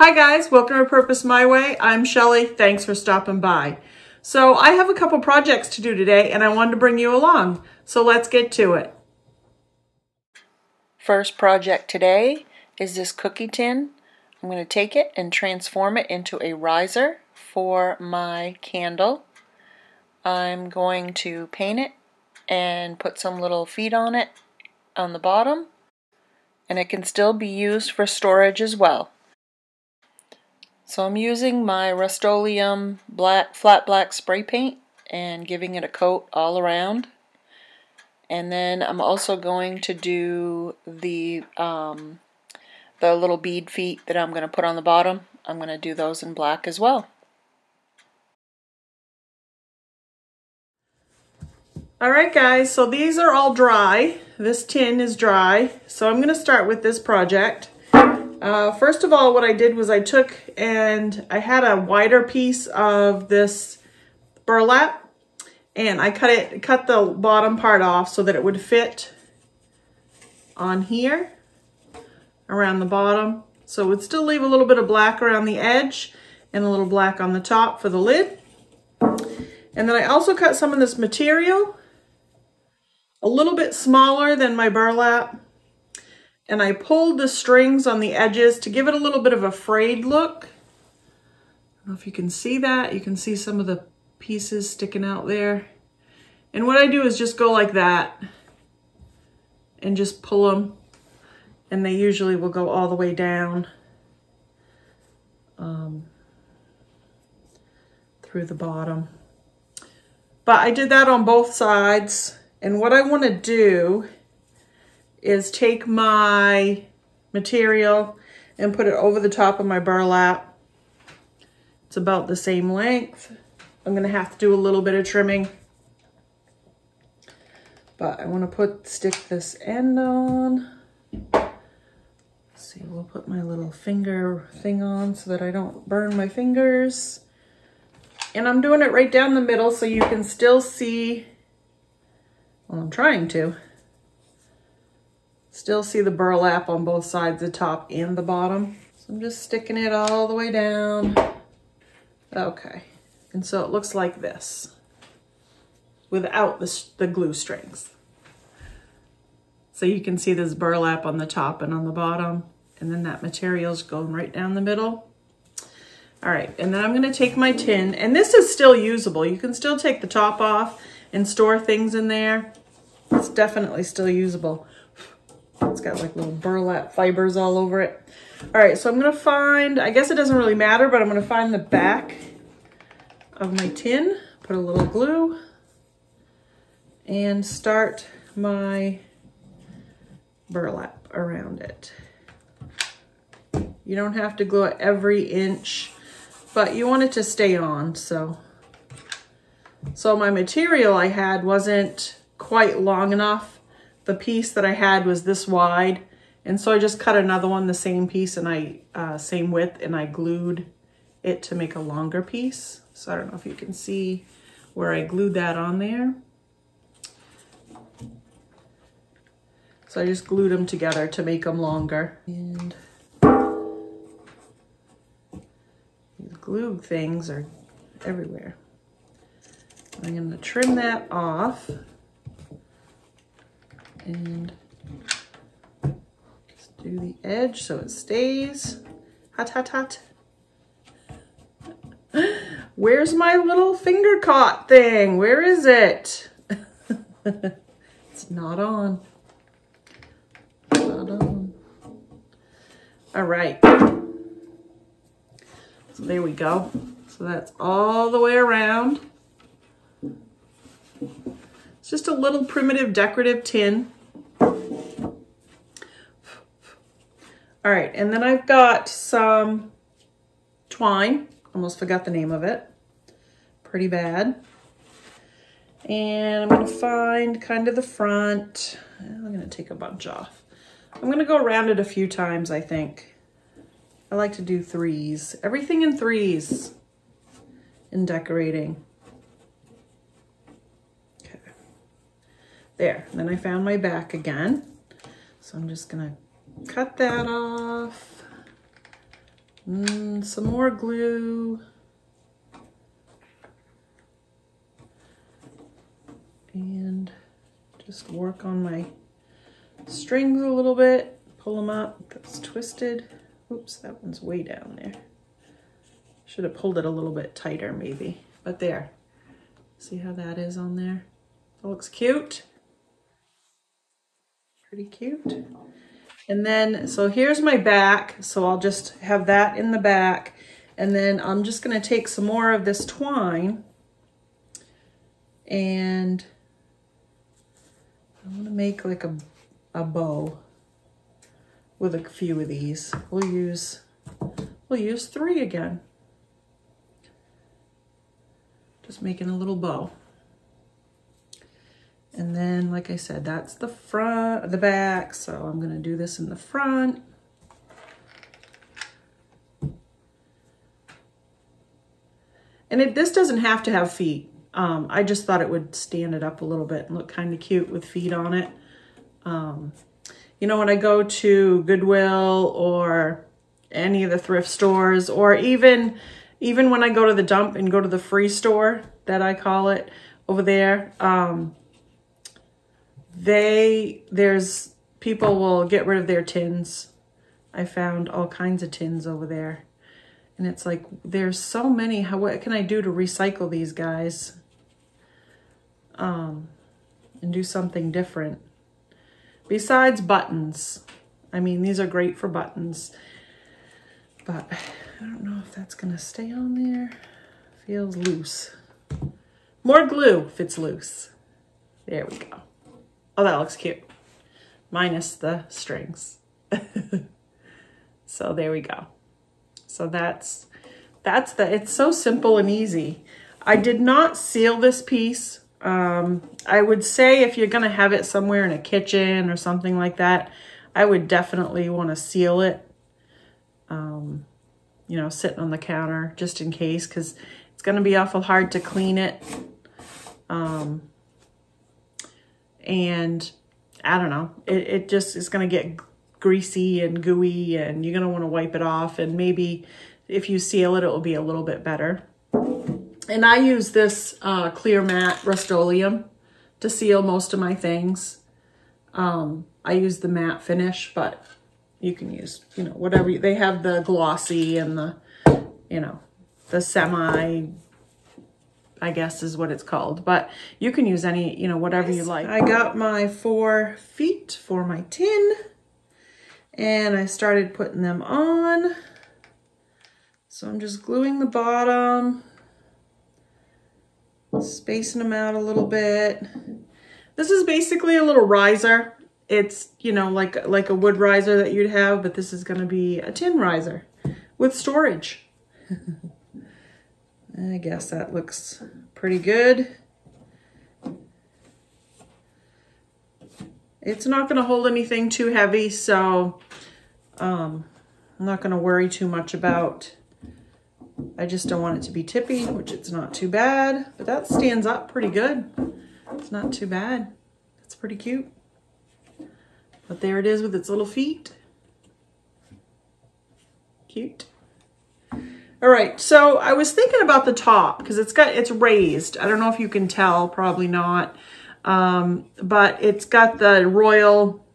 Hi guys, welcome to Repurposed My Way. I'm Shelly. Thanks for stopping by. So I have a couple projects to do today and I wanted to bring you along. So let's get to it. First project today is this cookie tin. I'm going to take it and transform it into a riser for my candle. I'm going to paint it and put some little feet on it on the bottom and it can still be used for storage as well. So I'm using my Rust-Oleum black, flat black spray paint and giving it a coat all around. And then I'm also going to do the um, the little bead feet that I'm going to put on the bottom. I'm going to do those in black as well. All right guys, so these are all dry. This tin is dry. So I'm going to start with this project. Uh, first of all, what I did was I took and I had a wider piece of this burlap and I cut it, cut the bottom part off so that it would fit on here around the bottom. So it would still leave a little bit of black around the edge and a little black on the top for the lid. And then I also cut some of this material a little bit smaller than my burlap and I pulled the strings on the edges to give it a little bit of a frayed look. I don't know if you can see that. You can see some of the pieces sticking out there. And what I do is just go like that and just pull them. And they usually will go all the way down um, through the bottom. But I did that on both sides. And what I want to do is take my material and put it over the top of my burlap. It's about the same length. I'm gonna have to do a little bit of trimming. But I wanna put stick this end on. Let's see, we'll put my little finger thing on so that I don't burn my fingers. And I'm doing it right down the middle so you can still see, well, I'm trying to, Still see the burlap on both sides, the top and the bottom. So I'm just sticking it all the way down. Okay, and so it looks like this without the, the glue strings. So you can see this burlap on the top and on the bottom, and then that material's going right down the middle. All right, and then I'm gonna take my tin, and this is still usable. You can still take the top off and store things in there. It's definitely still usable. It's got like little burlap fibers all over it. All right, so I'm gonna find, I guess it doesn't really matter, but I'm gonna find the back of my tin, put a little glue, and start my burlap around it. You don't have to glue it every inch, but you want it to stay on, so. So my material I had wasn't quite long enough the piece that I had was this wide. And so I just cut another one, the same piece and I, uh, same width, and I glued it to make a longer piece. So I don't know if you can see where I glued that on there. So I just glued them together to make them longer. And these glue things are everywhere. I'm gonna trim that off and just do the edge so it stays. Hot, hot, hot. Where's my little finger caught thing? Where is it? it's not on. Not on. All right. So there we go. So that's all the way around. It's just a little primitive decorative tin. All right, and then I've got some twine. Almost forgot the name of it. Pretty bad. And I'm gonna find kind of the front. I'm gonna take a bunch off. I'm gonna go around it a few times, I think. I like to do threes. Everything in threes in decorating. There, then I found my back again. So I'm just gonna cut that off. Mm, some more glue. And just work on my strings a little bit. Pull them up. That's twisted. Oops, that one's way down there. Should have pulled it a little bit tighter maybe. But there. See how that is on there? That looks cute. Pretty cute. And then, so here's my back. So I'll just have that in the back. And then I'm just gonna take some more of this twine and I'm gonna make like a, a bow with a few of these. We'll use, we'll use three again. Just making a little bow. And then, like I said, that's the front, the back. So I'm gonna do this in the front. And it, this doesn't have to have feet. Um, I just thought it would stand it up a little bit and look kind of cute with feet on it. Um, you know, when I go to Goodwill or any of the thrift stores, or even even when I go to the dump and go to the free store that I call it over there, um, they there's people will get rid of their tins. I found all kinds of tins over there. And it's like, there's so many. How, what can I do to recycle these guys? Um, and do something different. Besides buttons. I mean, these are great for buttons. But I don't know if that's going to stay on there. Feels loose. More glue if it's loose. There we go. Oh, that looks cute. Minus the strings. so there we go. So that's, that's the, it's so simple and easy. I did not seal this piece. Um, I would say if you're to have it somewhere in a kitchen or something like that, I would definitely want to seal it. Um, you know, sitting on the counter just in case because it's to be awful hard to clean it. Um, and I don't know, it, it just is going to get greasy and gooey and you're going to want to wipe it off and maybe if you seal it, it will be a little bit better. And I use this uh, clear matte Rust-Oleum to seal most of my things. Um, I use the matte finish, but you can use, you know, whatever. They have the glossy and the, you know, the semi, I guess is what it's called. But you can use any, you know, whatever you like. I got my four feet for my tin and I started putting them on. So I'm just gluing the bottom, spacing them out a little bit. This is basically a little riser. It's, you know, like, like a wood riser that you'd have, but this is going to be a tin riser with storage. I guess that looks pretty good. It's not going to hold anything too heavy, so um, I'm not going to worry too much about. I just don't want it to be tippy, which it's not too bad, but that stands up pretty good. It's not too bad. It's pretty cute. But there it is with its little feet. Cute. All right, so I was thinking about the top because it's got, it's raised. I don't know if you can tell, probably not. Um, but it's got the royal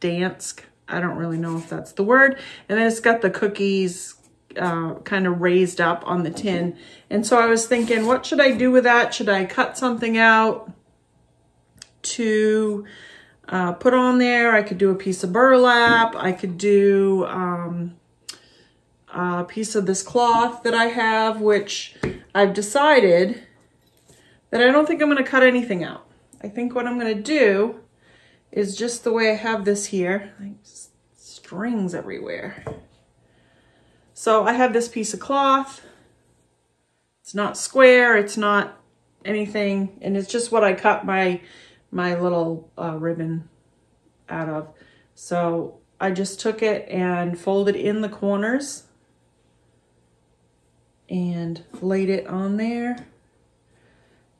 Dansk. I don't really know if that's the word. And then it's got the cookies uh, kind of raised up on the tin. And so I was thinking, what should I do with that? Should I cut something out to uh, put on there? I could do a piece of burlap. I could do um, a piece of this cloth that I have, which I've decided that I don't think I'm going to cut anything out. I think what I'm going to do is just the way I have this here. Like strings everywhere. So I have this piece of cloth. It's not square. It's not anything. And it's just what I cut my, my little uh, ribbon out of. So I just took it and folded in the corners and laid it on there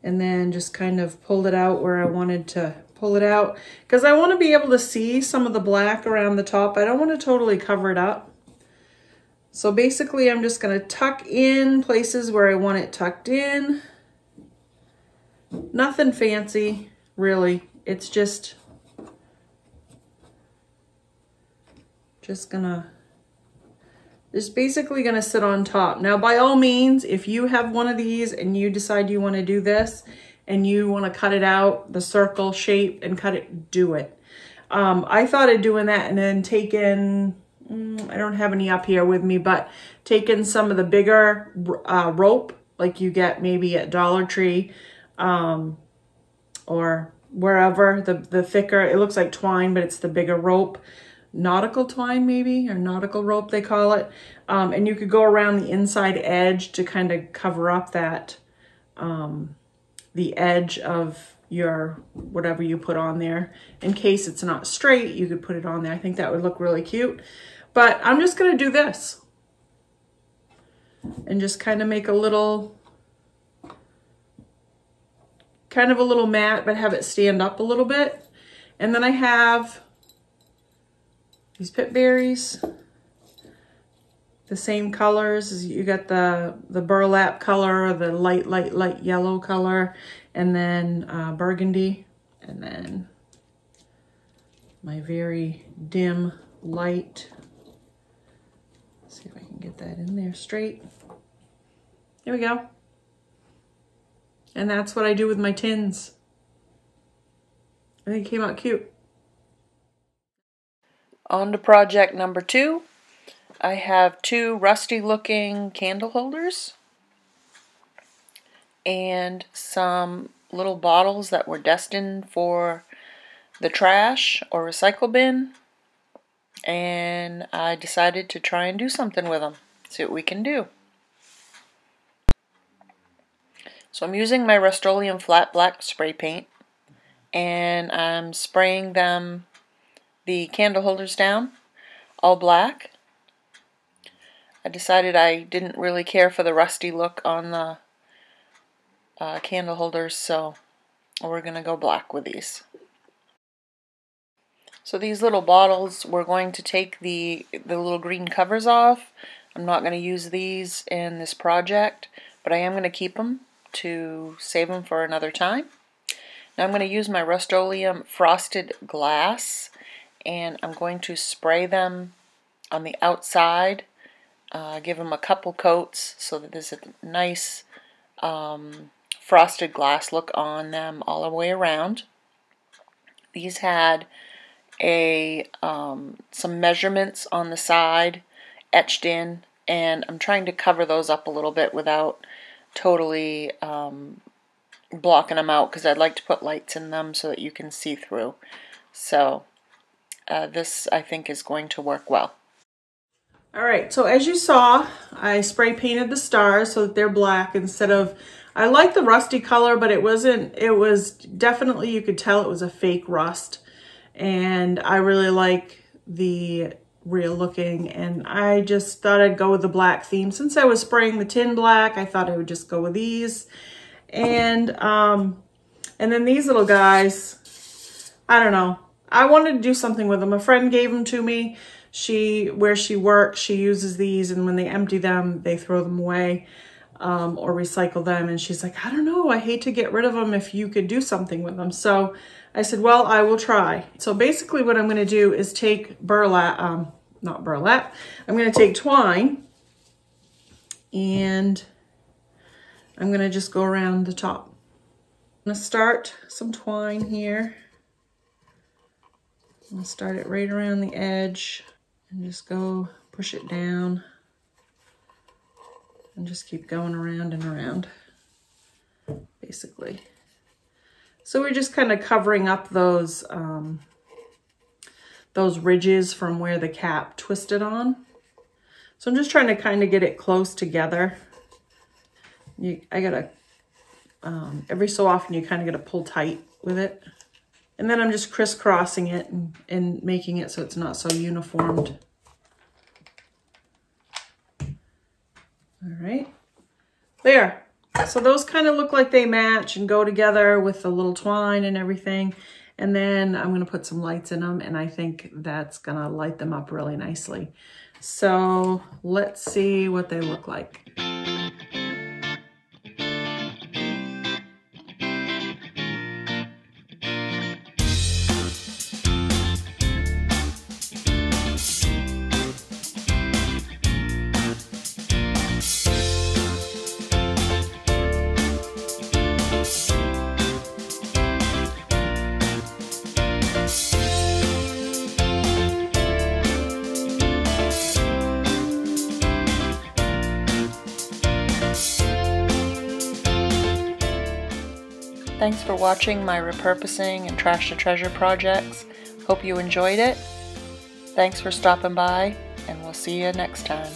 and then just kind of pulled it out where I wanted to pull it out because I want to be able to see some of the black around the top. I don't want to totally cover it up. So basically I'm just gonna tuck in places where I want it tucked in. Nothing fancy, really. It's just, just gonna, just basically gonna sit on top. Now, by all means, if you have one of these and you decide you wanna do this and you wanna cut it out, the circle shape and cut it, do it. Um, I thought of doing that and then taking, mm, I don't have any up here with me, but taking some of the bigger uh, rope, like you get maybe at Dollar Tree, um, or wherever, the, the thicker, it looks like twine, but it's the bigger rope, nautical twine maybe, or nautical rope they call it. Um, and you could go around the inside edge to kind of cover up that, um, the edge of your whatever you put on there. In case it's not straight, you could put it on there. I think that would look really cute. But I'm just gonna do this and just kind of make a little, kind of a little mat, but have it stand up a little bit. And then I have these pip berries, the same colors. You got the, the burlap color, the light, light, light yellow color, and then uh, burgundy, and then my very dim light. Let's see if I can get that in there straight. There we go. And that's what I do with my tins. I think it came out cute. On to project number two. I have two rusty looking candle holders and some little bottles that were destined for the trash or recycle bin and I decided to try and do something with them see what we can do so I'm using my Rust-Oleum flat black spray paint and I'm spraying them the candle holders down all black I decided I didn't really care for the rusty look on the uh, candle holders, so we're going to go black with these. So these little bottles, we're going to take the, the little green covers off. I'm not going to use these in this project, but I am going to keep them to save them for another time. Now I'm going to use my Rust-Oleum frosted glass and I'm going to spray them on the outside, uh, give them a couple coats so that there's a nice um, frosted glass look on them all the way around. These had a um, some measurements on the side etched in and I'm trying to cover those up a little bit without totally um, blocking them out because I'd like to put lights in them so that you can see through. So uh, this I think is going to work well. All right, so as you saw, I spray painted the stars so that they're black instead of I like the rusty color, but it wasn't, it was definitely, you could tell it was a fake rust. And I really like the real looking and I just thought I'd go with the black theme. Since I was spraying the tin black, I thought I would just go with these. And, um, and then these little guys, I don't know. I wanted to do something with them. A friend gave them to me. She, where she works, she uses these and when they empty them, they throw them away um, or recycle them. And she's like, I don't know, I hate to get rid of them if you could do something with them. So I said, well, I will try. So basically what I'm gonna do is take burlap, um, not burlap, I'm gonna take twine and I'm gonna just go around the top. I'm gonna start some twine here. Start it right around the edge and just go push it down and just keep going around and around, basically. So we're just kind of covering up those, um, those ridges from where the cap twisted on. So I'm just trying to kind of get it close together. You, I gotta, um, every so often you kind of gotta pull tight with it. And then I'm just crisscrossing it and, and making it so it's not so uniformed. All right, there. So those kind of look like they match and go together with the little twine and everything. And then I'm gonna put some lights in them and I think that's gonna light them up really nicely. So let's see what they look like. Thanks for watching my repurposing and trash to treasure projects. Hope you enjoyed it. Thanks for stopping by, and we'll see you next time.